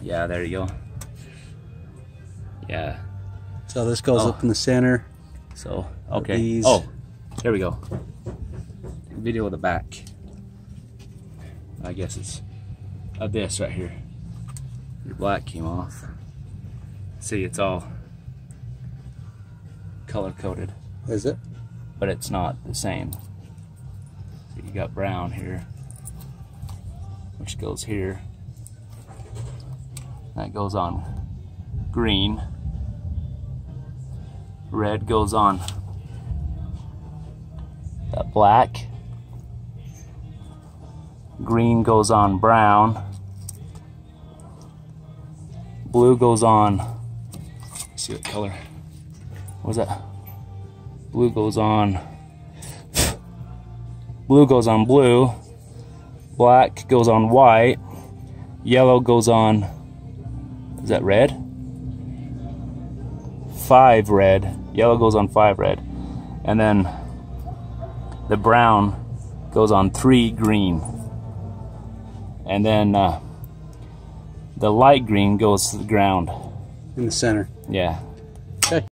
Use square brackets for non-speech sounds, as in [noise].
Yeah, there you go. Yeah. So this goes Oh. up in the center. So okay. These- Oh, here we go. Video of the back. I guess it's of this right here. Your black came off. See, it's all color coded, Is it? but it's not the same. So you got brown here, which goes here. That goes on green. Red goes on that black. Green goes on brown. Blue goes on. see what color? What was that? Blue goes on. [sighs] Blue goes on blue. Black goes on white. Yellow goes on. Is that red? Five red. Yellow goes on five red. And then the brown goes on three green. And then uh, the light green goes to the ground. In the center. Yeah.